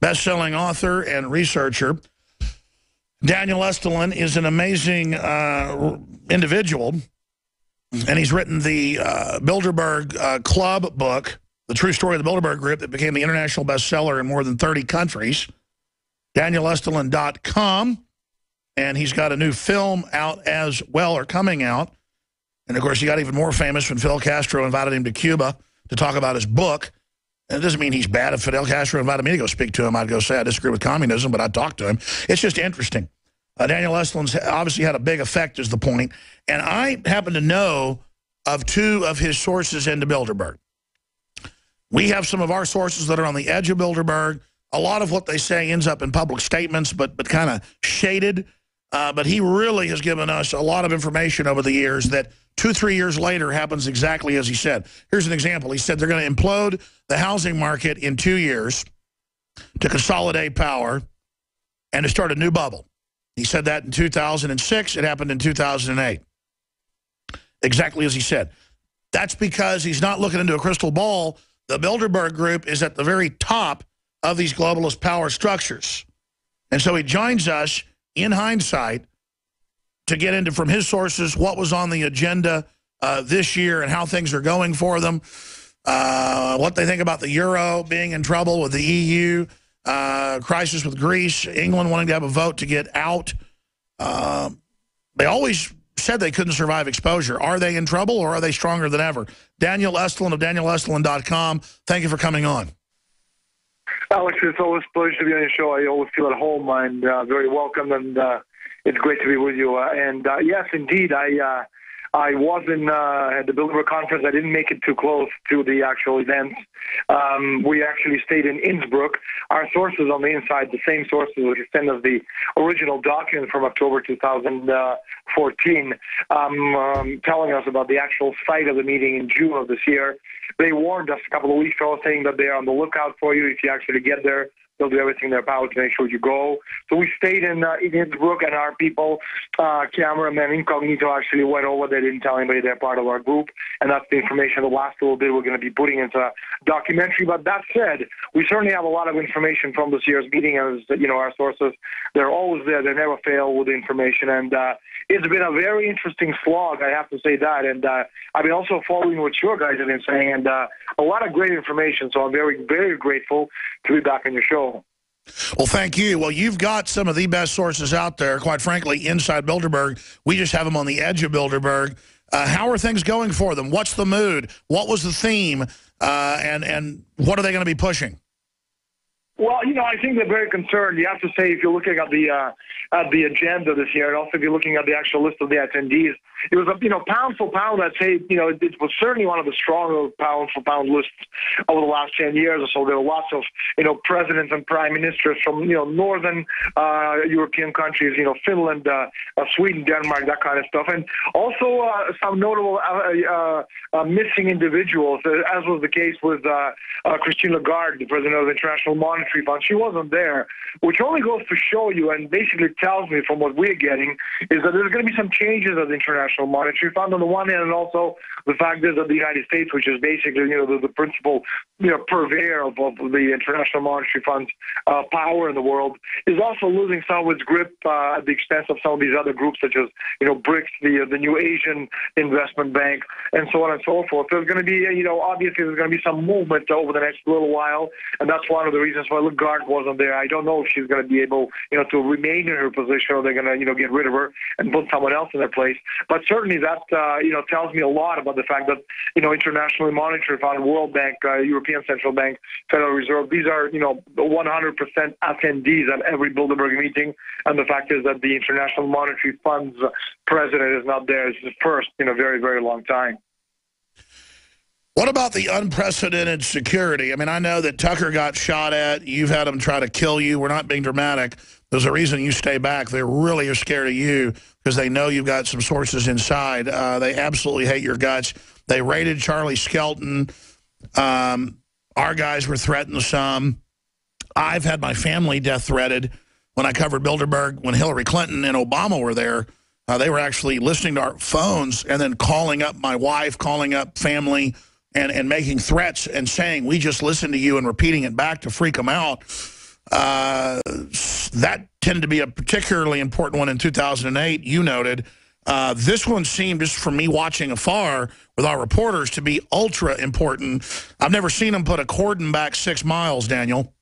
best-selling author and researcher. Daniel Estulin is an amazing uh, individual, and he's written the uh, Bilderberg uh, Club book, The True Story of the Bilderberg Group, that became the international bestseller in more than 30 countries. DanielEstulin.com, and he's got a new film out as well, or coming out. And, of course, he got even more famous when Fidel Castro invited him to Cuba to talk about his book. It doesn't mean he's bad. If Fidel Castro invited me to go speak to him, I'd go say I disagree with communism, but I'd talk to him. It's just interesting. Uh, Daniel Estulin's obviously had a big effect is the point. And I happen to know of two of his sources into Bilderberg. We have some of our sources that are on the edge of Bilderberg. A lot of what they say ends up in public statements, but, but kind of shaded. Uh, but he really has given us a lot of information over the years that two, three years later happens exactly as he said. Here's an example. He said they're going to implode the housing market in two years to consolidate power and to start a new bubble. He said that in 2006. It happened in 2008. Exactly as he said. That's because he's not looking into a crystal ball. The Bilderberg Group is at the very top of these globalist power structures. And so he joins us in hindsight to get into from his sources what was on the agenda uh, this year and how things are going for them, uh, what they think about the euro being in trouble with the EU, uh, crisis with Greece, England wanting to have a vote to get out. Um, they always said they couldn't survive exposure. Are they in trouble or are they stronger than ever? Daniel Estulin of DanielEstulin.com, thank you for coming on. Alex, it's always a pleasure to be on your show. I always feel at home and uh, very welcome, and uh, it's great to be with you. Uh, and uh, yes, indeed, I uh, I was in uh, at the Bilderberg conference. I didn't make it too close to the actual events. Um, we actually stayed in Innsbruck. Our sources on the inside, the same sources which sent us the original document from October 2014, um, um, telling us about the actual site of the meeting in June of this year. They warned us a couple of weeks ago, saying that they're on the lookout for you if you actually get there. They'll do everything in their power to make sure you go. So we stayed in, uh, in Innsbruck, and our people, uh, cameraman incognito, actually went over. They didn't tell anybody they're part of our group, and that's the information. The last little bit we're going to be putting into a documentary. But that said, we certainly have a lot of information from this year's meeting. As you know, our sources, they're always there. They never fail with information, and uh, it's been a very interesting slog. I have to say that, and uh, I've been also following what your guys have been saying, and uh, a lot of great information. So I'm very, very grateful to be back on your show. Well, thank you. Well, you've got some of the best sources out there, quite frankly, inside Bilderberg. We just have them on the edge of Bilderberg. Uh, how are things going for them? What's the mood? What was the theme? Uh, and, and what are they going to be pushing? Well, you know, I think they're very concerned. You have to say, if you're looking at the uh, at the agenda this year, and also if you're looking at the actual list of the attendees, it was a you know pound for pound. I'd say you know it, it was certainly one of the stronger pound for pound lists over the last ten years or so. There were lots of you know presidents and prime ministers from you know northern uh, European countries, you know Finland, uh, uh, Sweden, Denmark, that kind of stuff, and also uh, some notable uh, missing individuals, as was the case with Christine Lagarde, the president of the International Monetary Fund. She wasn't there, which only goes to show you and basically tells me from what we're getting is that there's going to be some changes at the International Monetary Fund on the one hand, and also the fact is that the United States, which is basically you know the, the principal you know purveyor of, of the International Monetary Fund's uh, power in the world, is also losing some of its grip uh, at the expense of some of these other groups, such as you know BRICS, the the New Asian Investment Bank, and so on and so forth. There's going to be you know obviously there's going to be some movement over the next little while, and that's one of the reasons why Lagarde wasn't there. I don't know if she's going to be able, you know, to remain in her position or they're going to, you know, get rid of her and put someone else in their place. But certainly that, uh, you know, tells me a lot about the fact that, you know, International Monetary Fund, World Bank, uh, European Central Bank, Federal Reserve, these are, you know, 100% attendees at every Bilderberg meeting. And the fact is that the International Monetary Fund's president is not there. It's the first in a very, very long time. What about the unprecedented security? I mean, I know that Tucker got shot at. You've had them try to kill you. We're not being dramatic. There's a reason you stay back. They really are scared of you because they know you've got some sources inside. Uh, they absolutely hate your guts. They raided Charlie Skelton. Um, our guys were threatened some. I've had my family death threatened when I covered Bilderberg. When Hillary Clinton and Obama were there, uh, they were actually listening to our phones and then calling up my wife, calling up family, and, and making threats and saying, we just listen to you and repeating it back to freak them out. Uh, that tended to be a particularly important one in 2008, you noted. Uh, this one seemed, just from me watching afar with our reporters, to be ultra important. I've never seen them put a cordon back six miles, Daniel.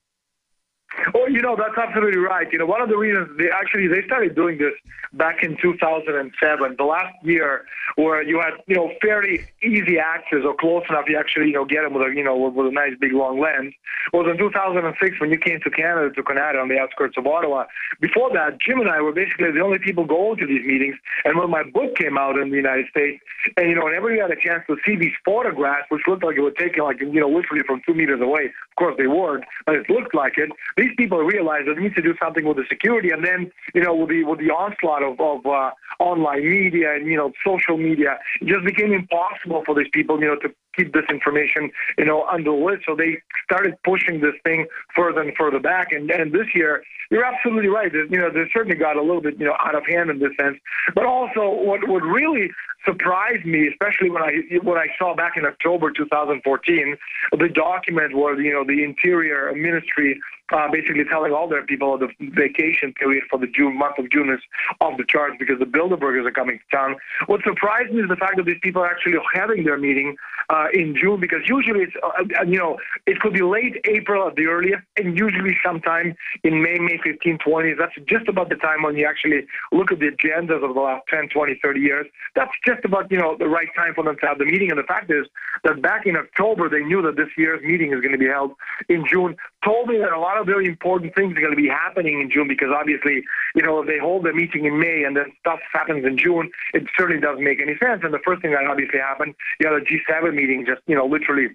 Well, you know, that's absolutely right. You know, one of the reasons they actually they started doing this back in 2007, the last year where you had, you know, fairly easy access or close enough you actually, you know, get them with a, you know, with, a nice big long lens was in 2006 when you came to Canada, to Canada on the outskirts of Ottawa. Before that, Jim and I were basically the only people going to these meetings. And when my book came out in the United States, and, you know, whenever you had a chance to see these photographs, which looked like it were taken like, you know, literally from two meters away, of course they weren't, but it looked like it, these people realized that they need to do something with the security. And then, you know, with the, with the onslaught of, of uh, online media and, you know, social media, it just became impossible for these people, you know, to keep this information, you know, under the lid. So they started pushing this thing further and further back. And, and this year, you're absolutely right. You know, they certainly got a little bit, you know, out of hand in this sense. But also, what what really surprised me, especially when I when I saw back in October 2014, the document where you know the Interior Ministry uh, basically telling all their people the vacation period for the June month of June is off the charts because the Bilderbergers are coming to town. What surprised me is the fact that these people are actually having their meeting uh, in June because usually it's uh, you know it could be late April at the earliest and usually sometime in May, May 15, 20. That's just about the time when you actually look at the agendas of the last 10, 20, 30 years. That's just about you know the right time for them to have the meeting. And the fact is that back in October they knew that this year's meeting is going to be held in June. Told me that a lot of very important things are going to be happening in June because obviously you know if they hold the meeting in May and then stuff happens in June, it certainly doesn't make any sense. And the first thing that obviously happened, you had a G7 meeting just you know literally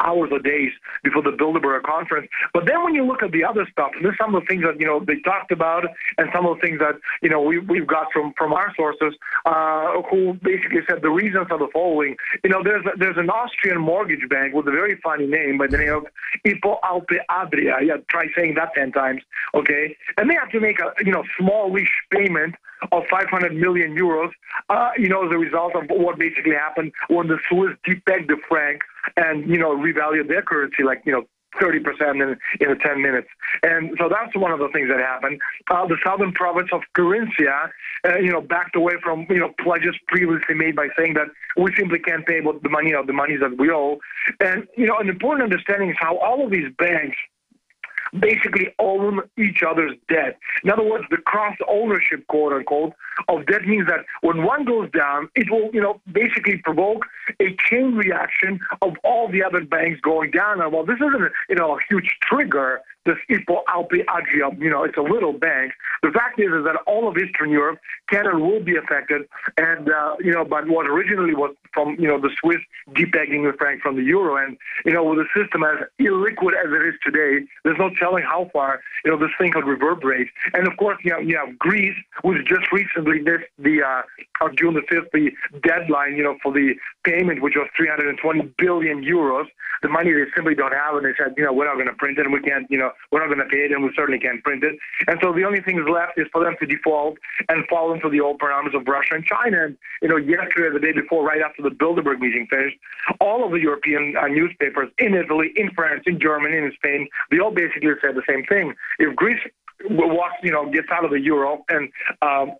hours or days before the Bilderberg conference. But then when you look at the other stuff, and there's some of the things that, you know, they talked about and some of the things that, you know, we, we've got from, from our sources uh, who basically said the reasons are the following. You know, there's, there's an Austrian mortgage bank with a very funny name by the name of Hypo Alpe Adria. Yeah, try saying that 10 times, okay? And they have to make a, you know, smallish payment of 500 million euros, uh, you know, as a result of what basically happened when the Swiss depegged the franc and, you know, revalued their currency like, you know, 30% in, in 10 minutes. And so that's one of the things that happened. Uh, the southern province of Carinthia, uh, you know, backed away from, you know, pledges previously made by saying that we simply can't pay what the money, you know, the monies that we owe. And, you know, an important understanding is how all of these banks basically own each other's debt. In other words, the cross ownership, quote unquote, of that means that when one goes down, it will, you know, basically provoke a chain reaction of all the other banks going down. And while this isn't, you know, a huge trigger, this Hypo Alpe Adria, you know, it's a little bank. The fact is, is that all of Eastern Europe, can and will be affected. And, uh, you know, but what originally was from, you know, the Swiss depegging the franc from the euro. And, you know, with a system as illiquid as it is today, there's no telling how far, you know, this thing could reverberate. And of course, you know, you have Greece, which just recently missed the, uh, on June the 5th, the deadline, you know, for the payment, which was 320 billion euros. The money they simply don't have. And they said, you know, we're not going to print it and we can't, you know, we're not going to pay it, and we certainly can't print it. And so the only thing left is for them to default and fall into the open arms of Russia and China. And, you know, yesterday, the day before, right after the Bilderberg meeting finished, all of the European uh, newspapers in Italy, in France, in Germany, in Spain, they all basically said the same thing. If Greece walks, you know, gets out of the euro and um,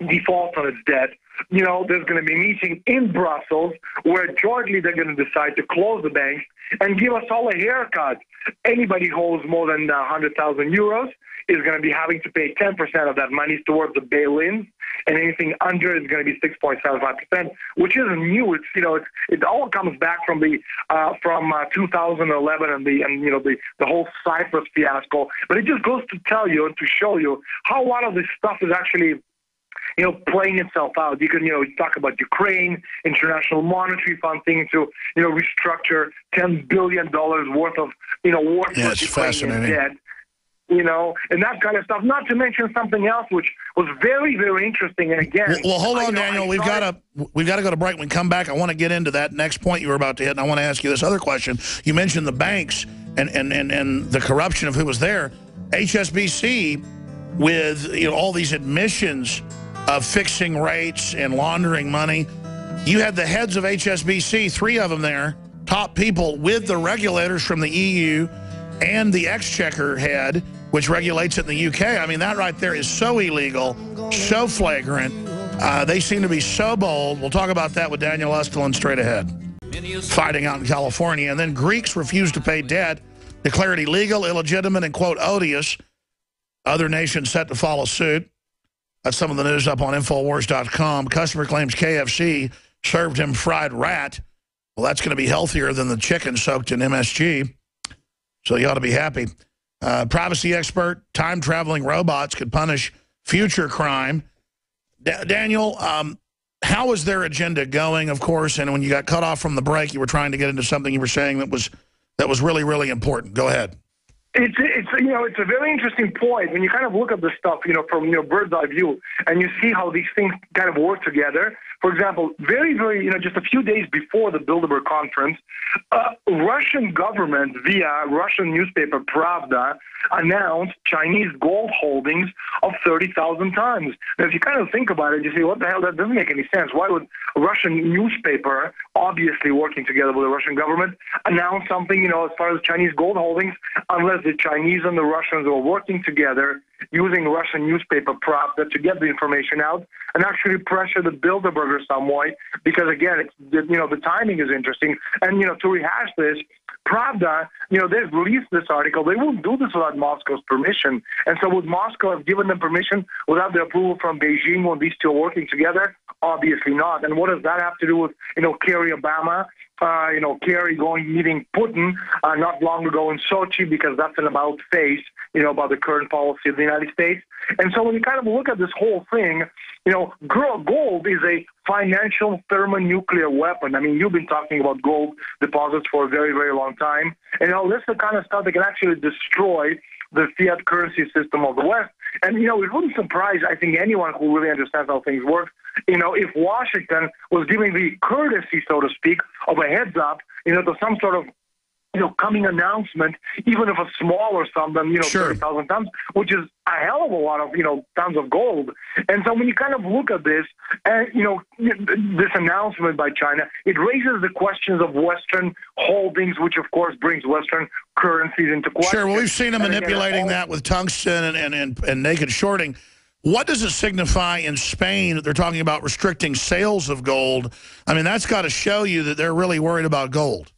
defaults on its debt, you know, there's going to be a meeting in Brussels where jointly they're going to decide to close the banks and give us all a haircut. Anybody who holds more than 100,000 euros is going to be having to pay 10% of that money towards the bail-in, and anything under is going to be 6.75%, which isn't new. It's you know, it's, it all comes back from the uh, from uh, 2011 and the and you know the the whole Cyprus fiasco. But it just goes to tell you and to show you how a lot of this stuff is actually you know, playing itself out. You can, you know, talk about Ukraine, International Monetary Fund thing to, you know, restructure $10 billion worth of, you know, war yeah, fascinating. debt. You know, and that kind of stuff. Not to mention something else, which was very, very interesting. And again, well, well hold on, I, Daniel. we've got to we've got to go to break. When we come back, I want to get into that next point you were about to hit, and I want to ask you this other question. You mentioned the banks and and and, and the corruption of who was there. HSBC, with you know all these admissions of fixing rates and laundering money. You had the heads of HSBC, three of them there, top people with the regulators from the EU and the exchequer head, which regulates it in the UK. I mean, that right there is so illegal, so flagrant. Uh, they seem to be so bold. We'll talk about that with Daniel Estulin straight ahead. Fighting out in California. And then Greeks refuse to pay debt, declared illegal, illegitimate, and, quote, odious. Other nations set to follow suit. That's some of the news up on Infowars.com. Customer claims KFC served him fried rat. Well, that's going to be healthier than the chicken soaked in MSG. So you ought to be happy. Uh, privacy expert, time-traveling robots could punish future crime. D Daniel, um, how is their agenda going, of course? And when you got cut off from the break, you were trying to get into something you were saying that was that was really, really important. Go ahead. It's it's you know it's a very interesting point when you kind of look at the stuff you know from your bird's eye view and you see how these things kind of work together. For example, very very you know just a few days before the Bilderberg conference, uh, Russian government via Russian newspaper Pravda announced Chinese gold holdings of 30,000 tons. Now, if you kind of think about it, you say, what the hell? That doesn't make any sense. Why would a Russian newspaper, obviously working together with the Russian government, announce something, you know, as far as Chinese gold holdings, unless the Chinese and the Russians were working together using Russian newspaper Pravda to get the information out and actually pressure the Bilderberger some way because again, it's, you know, the timing is interesting. And, you know, to rehash this, Pravda, you know, they've released this article. They wouldn't do this without Moscow's permission. And so would Moscow have given them permission without the approval from Beijing when these two are working together? Obviously not. And what does that have to do with, you know, Kerry Obama uh, you know, Kerry going meeting Putin uh, not long ago in Sochi because that's an about face, you know, about the current policy of the United States. And so when you kind of look at this whole thing, you know, gold is a financial thermonuclear weapon. I mean, you've been talking about gold deposits for a very, very long time. And, you know, this is the kind of stuff that can actually destroy the fiat currency system of the West. And, you know, it wouldn't surprise, I think, anyone who really understands how things work, you know, if Washington was giving the courtesy, so to speak, of a heads up, you know, to some sort of you know, coming announcement, even if it's small or something, you know, sure. 30,000 tons, which is a hell of a lot of, you know, tons of gold. And so when you kind of look at this, and, you know, this announcement by China, it raises the questions of Western holdings, which of course brings Western currencies into question. Sure, well, we've seen them manipulating again, that with tungsten and, and, and, and naked shorting. What does it signify in Spain that they're talking about restricting sales of gold? I mean, that's got to show you that they're really worried about gold.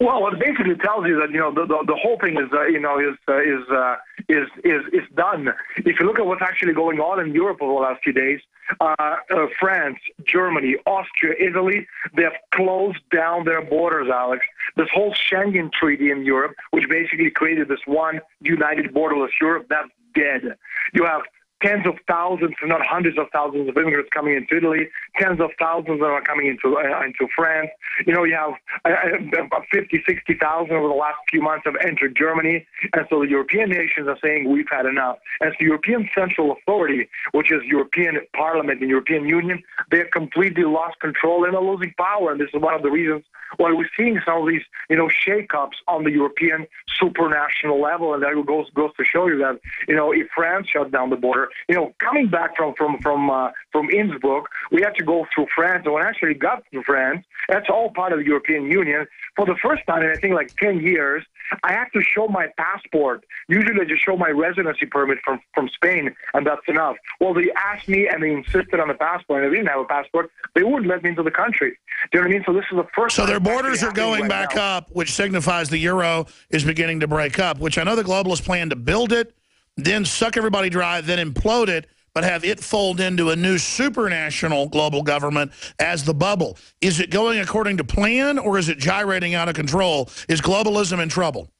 Well, it basically tells you that you know the the, the whole thing is uh, you know is uh, is, uh, is is is done. If you look at what's actually going on in Europe over the last few days, uh, uh, France, Germany, Austria, Italy, they have closed down their borders, Alex. This whole Schengen Treaty in Europe, which basically created this one united borderless Europe, that's dead. You have tens of thousands, if not hundreds of thousands of immigrants coming into Italy, tens of thousands that are coming into uh, into France. You know, you have uh, about 50, 60,000 over the last few months have entered Germany. And so the European nations are saying we've had enough. As the European Central Authority, which is European Parliament and European Union, they have completely lost control and are losing power. And this is one of the reasons why we're seeing some of these, you know, shakeups on the European supranational level. And that goes, goes to show you that, you know, if France shut down the border, you know, coming back from from from uh, from Innsbruck, we had to go through France, and when I actually got to France, that's all part of the European Union. For the first time in I think like ten years, I have to show my passport. Usually, I just show my residency permit from from Spain, and that's enough. Well, they asked me, and they insisted on the passport, and I didn't have a passport. They wouldn't let me into the country. Do you know what I mean? So this is the first. So their borders are going back now. up, which signifies the euro is beginning to break up. Which I know the globalists plan to build it then suck everybody dry, then implode it, but have it fold into a new supranational global government as the bubble. Is it going according to plan or is it gyrating out of control? Is globalism in trouble?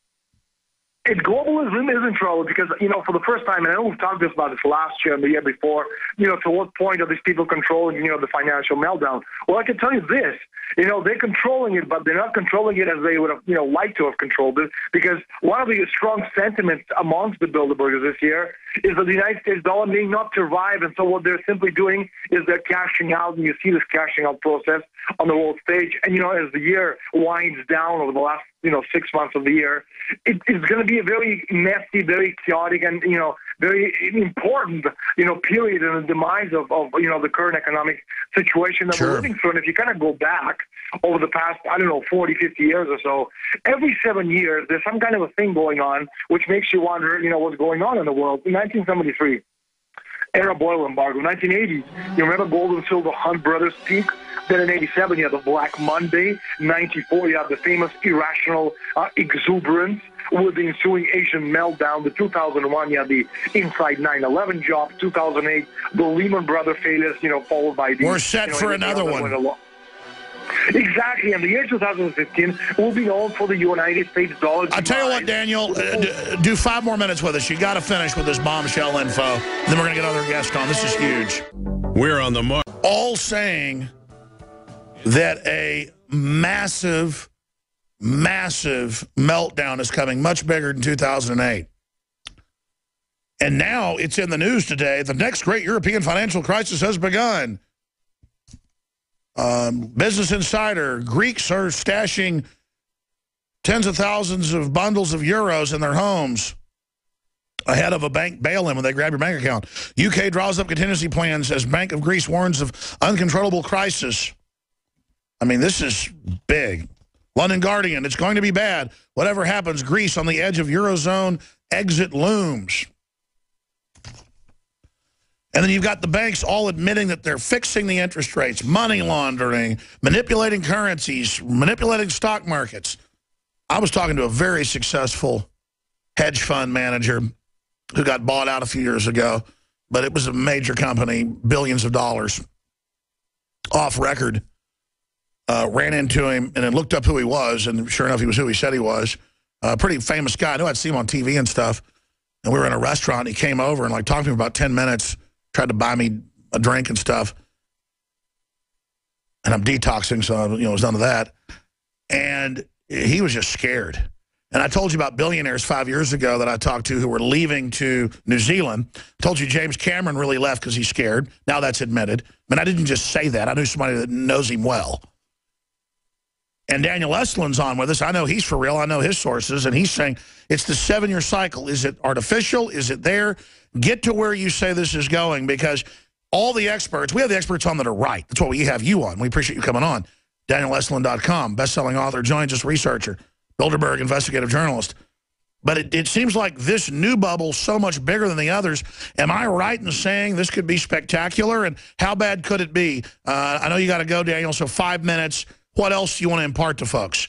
It, globalism is in trouble because, you know, for the first time, and I know we've talked about this last year and the year before, you know, to what point are these people controlling, you know, the financial meltdown? Well, I can tell you this, you know, they're controlling it, but they're not controlling it as they would have, you know, liked to have controlled it because one of the strong sentiments amongst the Bilderbergers this year is that the United States dollar may not survive, and so what they're simply doing is they're cashing out, and you see this cashing out process on the world stage. And you know, as the year winds down over the last you know six months of the year, it, it's going to be a very messy, very chaotic, and you know very important you know period in the demise of, of you know the current economic situation that Sure. we're living through. And if you kind of go back over the past I don't know 40, 50 years or so, every seven years there's some kind of a thing going on which makes you wonder you know what's going on in the world. In 1973. Arab oil embargo. 1980, you remember gold and silver Hunt Brothers peak? Then in 87, you had the Black Monday. 94, you have the famous irrational uh, exuberance with the ensuing Asian meltdown. The 2001, you had the inside 9/11 job. 2008, the Lehman Brother failures. You know, followed by the. We're set you know, for another one. Exactly, and the year 2015 will be known for the United States dollar. I tell you what. Daniel, uh, do five more minutes with us. You got to finish with this bombshell info. Then we're going to get other guests on. This is huge. We're on the mark. All saying that a massive, massive meltdown is coming, much bigger than 2008. And now it's in the news today. The next great European financial crisis has begun. Um, Business Insider, Greeks are stashing tens of thousands of bundles of euros in their homes ahead of a bank bail-in when they grab your bank account. UK draws up contingency plans as Bank of Greece warns of uncontrollable crisis. I mean, this is big. London Guardian, it's going to be bad. Whatever happens, Greece on the edge of Eurozone exit looms. And then you've got the banks all admitting that they're fixing the interest rates, money laundering, manipulating currencies, manipulating stock markets. I was talking to a very successful hedge fund manager who got bought out a few years ago, but it was a major company, billions of dollars, off record. Uh, ran into him and then looked up who he was, and sure enough, he was who he said he was. A pretty famous guy. I knew I'd see him on TV and stuff. And we were in a restaurant. He came over and like talked to me for about 10 minutes, tried to buy me a drink and stuff. And I'm detoxing, so you know, it was none of that. And he was just scared. And I told you about billionaires five years ago that I talked to who were leaving to New Zealand. I told you James Cameron really left because he's scared. Now that's admitted. I mean, I didn't just say that. I knew somebody that knows him well. And Daniel Estulin's on with us. I know he's for real. I know his sources. And he's saying it's the seven-year cycle. Is it artificial? Is it there? Get to where you say this is going because all the experts, we have the experts on that are right. That's what we have you on. We appreciate you coming on. DanielEstulin.com, best-selling author, joins us, researcher, Bilderberg investigative journalist. But it, it seems like this new bubble so much bigger than the others. Am I right in saying this could be spectacular? And how bad could it be? Uh, I know you got to go, Daniel, so five minutes. What else do you want to impart to folks?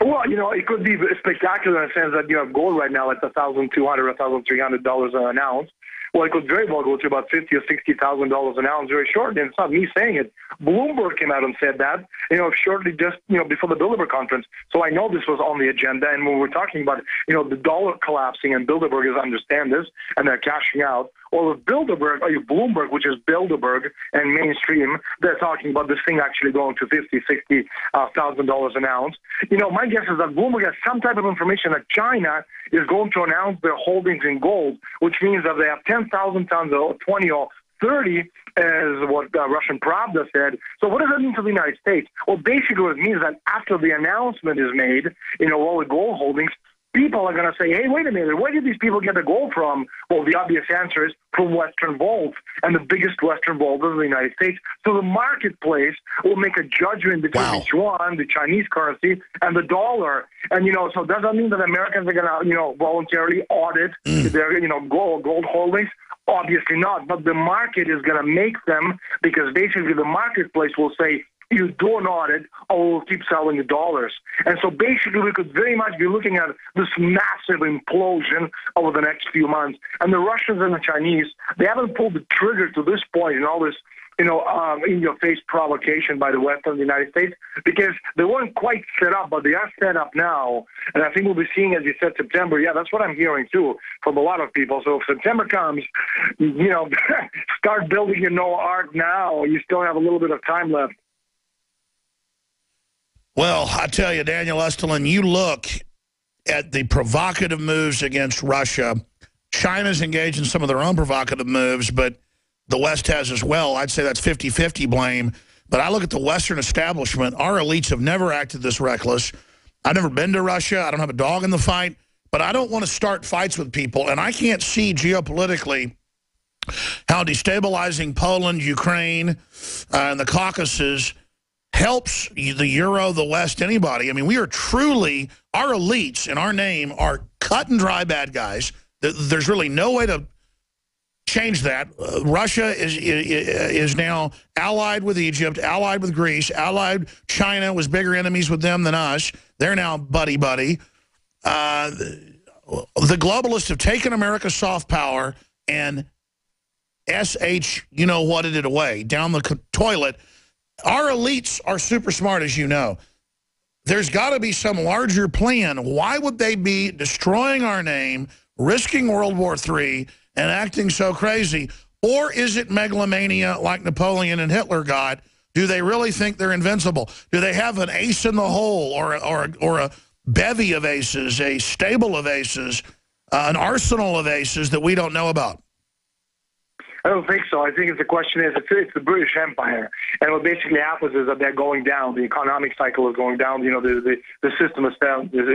Well, you know, it could be spectacular in the sense that you have gold right now at a thousand two hundred, a thousand three hundred dollars an ounce. Well, it could very well go to about fifty or sixty thousand dollars an ounce very shortly. And it's not me saying it. Bloomberg came out and said that, you know, shortly just you know before the Bilderberg conference. So I know this was on the agenda. And when we're talking about you know the dollar collapsing and Bilderberg is understand this and they're cashing out. Or with Bilderberg, or Bloomberg, which is Bilderberg and mainstream, they're talking about this thing actually going to fifty, sixty uh, dollars an ounce. You know, my guess is that Bloomberg has some type of information that China is going to announce their holdings in gold, which means that they have ten thousand tons or twenty or 30, as what uh, Russian Pravda said. So what does that mean to the United States? Well, basically what it means that after the announcement is made, you know, all the gold holdings, people are going to say, hey, wait a minute, where did these people get the gold from? Well, the obvious answer is from Western vaults, and the biggest Western vault is the United States. So the marketplace will make a judgment between Wow. the yuan, the Chinese currency, and the dollar. And, you know, so does that mean that Americans are going to, you know, voluntarily audit mm. their, you know, gold, gold holdings? Obviously not, but the market is going to make them because basically the marketplace will say, you do an audit or we'll keep selling the dollars. And so basically we could very much be looking at this massive implosion over the next few months. And the Russians and the Chinese, they haven't pulled the trigger to this point in all this you know, um, in-your-face provocation by the West and the United States because they weren't quite set up, but they are set up now. And I think we'll be seeing, as you said, September. Yeah, that's what I'm hearing too from a lot of people. So if September comes, you know, start building your Noah Ark now. You still have a little bit of time left. Well, I tell you, Daniel Estulin, you look at the provocative moves against Russia, China's engaged in some of their own provocative moves, but the West has as well. I'd say that's 50-50 blame. But I look at the Western establishment. Our elites have never acted this reckless. I've never been to Russia. I don't have a dog in the fight. But I don't want to start fights with people. And I can't see geopolitically how destabilizing Poland, Ukraine, uh, and the Caucasus helps the Euro, the West, anybody. I mean, we are truly, our elites in our name are cut and dry bad guys. There's really no way to change that. Uh, Russia is, is now allied with Egypt, allied with Greece, allied China was bigger enemies with them than us. They're now buddy-buddy. Uh, the globalists have taken America's soft power and SH, you know what, it away down the toilet. Our elites are super smart, as you know. There's got to be some larger plan. Why would they be destroying our name, risking World War III, and acting so crazy? Or is it megalomania like Napoleon and Hitler got? Do they really think they're invincible? Do they have an ace in the hole or, or, or a bevy of aces, a stable of aces, uh, an arsenal of aces that we don't know about? I don't think so. I think the question is it's, it's the British Empire, and what basically happens is that they're going down. The economic cycle is going down. You know, the the, the system itself is,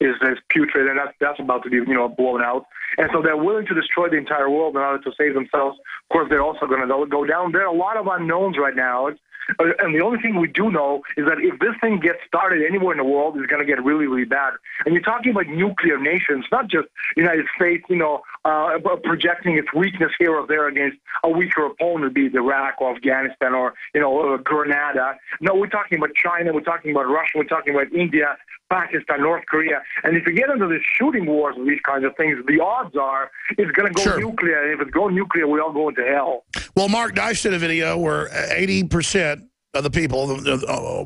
is is putrid, and that's that's about to be you know blown out. And so they're willing to destroy the entire world in order to save themselves. Of course, they're also going to go down. There are a lot of unknowns right now. It's, and the only thing we do know is that if this thing gets started anywhere in the world, it's going to get really, really bad. And you're talking about nuclear nations, not just United States, you know, uh, projecting its weakness here or there against a weaker opponent, be it Iraq or Afghanistan or, you know, uh, Grenada. No, we're talking about China, we're talking about Russia, we're talking about India, Pakistan, North Korea. And if you get into these shooting wars and these kinds of things, the odds are it's going to go sure. nuclear. And if it's going nuclear, we all go into hell. Well, Mark Dice did a video where 80% of the people, uh,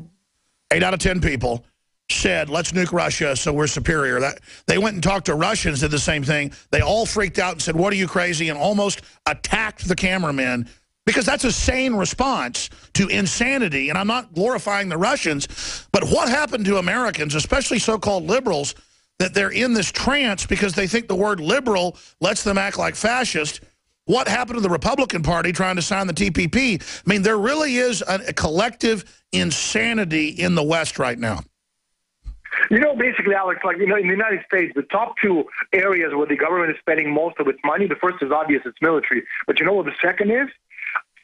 8 out of 10 people, said, let's nuke Russia so we're superior. That They went and talked to Russians, did the same thing. They all freaked out and said, what are you crazy? And almost attacked the cameramen because that's a sane response to insanity. And I'm not glorifying the Russians, but what happened to Americans, especially so-called liberals, that they're in this trance because they think the word liberal lets them act like fascist. What happened to the Republican Party trying to sign the TPP? I mean, there really is a, a collective insanity in the West right now. You know, basically, Alex, like, you know, in the United States, the top two areas where the government is spending most of its money, the first is obvious, it's military. But you know what the second is?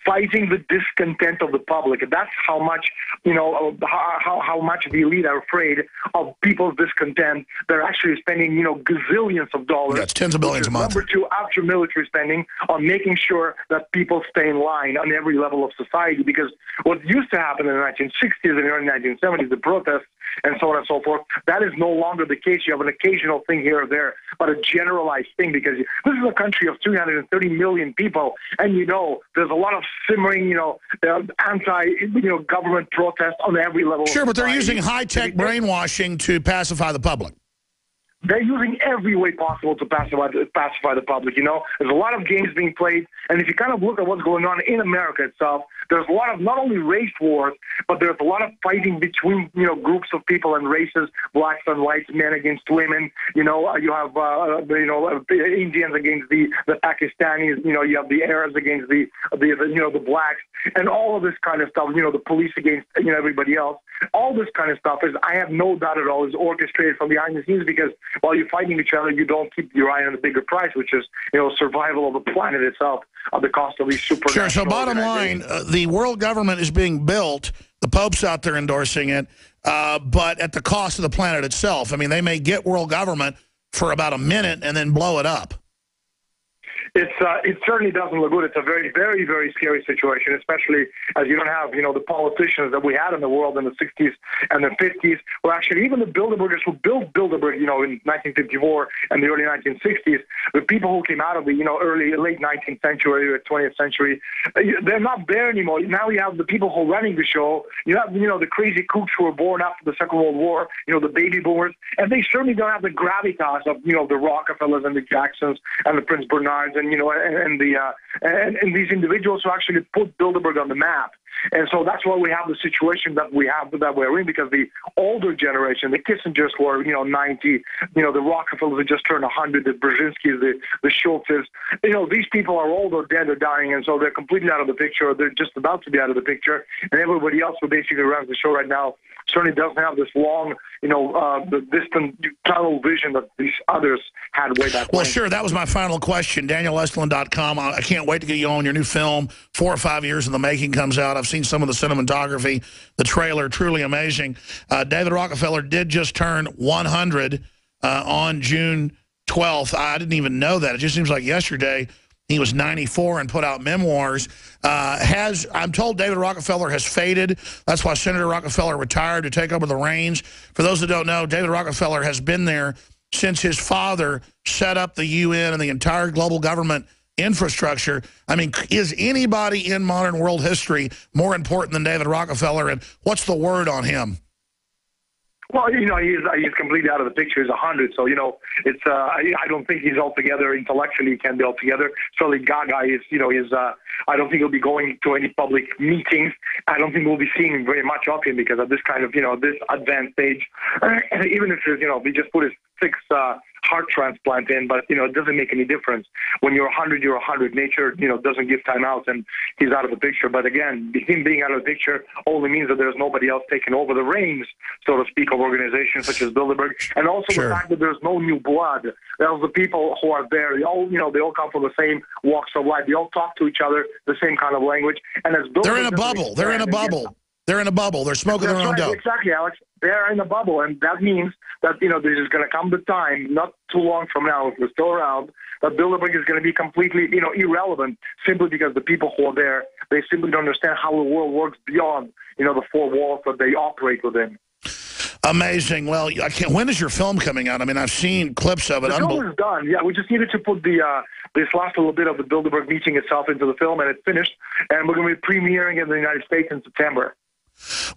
Fighting the discontent of the public. That's how much, you know, how, how much the elite are afraid of people's discontent. They're actually spending, you know, gazillions of dollars. That's tens of billions a month. Number two, after military spending, on making sure that people stay in line on every level of society. Because what used to happen in the 1960s and the early 1970s, the protests and so on and so forth, that is no longer the case. You have an occasional thing here or there, but a generalized thing because this is a country of 330 million people, and you know there's a lot of simmering, you know, uh, anti, you know, government protest on every level. Sure, but they're using high-tech brainwashing to pacify the public. They're using every way possible to pacify, pacify the public. You know, there's a lot of games being played, and if you kind of look at what's going on in America itself, there's a lot of not only race wars, but there's a lot of fighting between you know groups of people and races, blacks and whites, men against women. You know, uh, you have uh, you know uh, Indians against the the Pakistanis. You know, you have the Arabs against the, the the you know the blacks, and all of this kind of stuff. You know, the police against you know everybody else. All this kind of stuff is, I have no doubt at all, is orchestrated from behind the scenes because while you're fighting each other, you don't keep your eye on the bigger prize, which is, you know, survival of the planet itself at the cost of these super. Sure. So bottom line, uh, the world government is being built. The Pope's out there endorsing it, uh, but at the cost of the planet itself. I mean, they may get world government for about a minute and then blow it up it's uh, it certainly doesn't look good. It's a very, very, very scary situation, especially as you don't have you know the politicians that we had in the world in the 60s and the 50s, Well, actually even the Bilderbergers who built Bilderberg, you know, in 1954 and the early 1960s, the people who came out of the you know early late 19th century or 20th century, uh, they're not there anymore. Now you have the people who are running the show. You have you know the crazy kooks who were born after the Second World War, you know the baby boomers, and they certainly don't have the gravitas of you know the Rockefellers and the Jacksons and the Prince Bernhards and you know, and, and the uh, and, and these individuals who actually put Bilderberg on the map. And so that's why we have the situation that we have that we're in because the older generation, the Kissingers who are, you know, 90, you know, the Rockefellers who just turned 100, the Brzezinskis, the, the Schultzes, you know, these people are old or dead or dying, and so they're completely out of the picture. They're just about to be out of the picture. And everybody else who basically runs the show right now certainly doesn't have this long, you know, uh, the distant tunnel vision that these others had way back Well, when. sure. That was my final question. DanielEstulin.com. I can't wait to get you on your new film. Four or five years in the making comes out. I've seen some of the cinematography, the trailer, truly amazing. Uh, David Rockefeller did just turn 100 uh, on June 12th. I didn't even know that. It just seems like yesterday he was 94 and put out memoirs. Uh, has I'm told David Rockefeller has faded. That's why Senator Rockefeller retired to take over the reins. For those that don't know, David Rockefeller has been there since his father set up the UN and the entire global government infrastructure. I mean, is anybody in modern world history more important than David Rockefeller? And what's the word on him? Well, you know, he's he's completely out of the picture. He's a hundred, so you know, it's. Uh, I, I don't think he's altogether intellectually he can be altogether. Certainly, Gaga is. You know, is. Uh, I don't think he'll be going to any public meetings. I don't think we'll be seeing very much of him because of this kind of, you know, this advanced stage. Even if you know, we just put his six uh, heart transplant in, but you know it doesn't make any difference. When you're 100, you're 100. Nature, you know, doesn't give time out, and he's out of the picture. But again, him being out of the picture only means that there's nobody else taking over the reins, so to speak, of organizations such as Bilderberg, and also Sure. the fact that there's no new blood. There's the people who are there. They all, you know, they all come from the same walks of life. They all talk to each other the same kind of language. And as They're in a bubble. They're in a bubble. They're in a bubble. They're smoking that's their own right, dope. exactly, Alex. They're in a bubble, and that means that you know there is going to come the time, not too long from now, if we're still around, that Bilderberg is going to be completely, you know, irrelevant simply because the people who are there they simply don't understand how the world works beyond, you know, the four walls that they operate within. Amazing. Well, I can't. When is your film coming out? I mean, I've seen clips of it. The film is done. Yeah, we just needed to put the uh, this last little bit of the Bilderberg meeting itself into the film, and it's finished. And we're going to be premiering in the United States in September.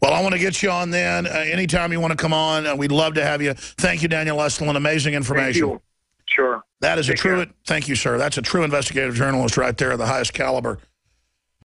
Well, I want to get you on then. Uh, anytime you want to come on, uh, we'd love to have you. Thank you, Daniel Estulin. Amazing information. Sure. That is a true. care. Thank you, sir. That's a true investigative journalist right there, of the highest caliber.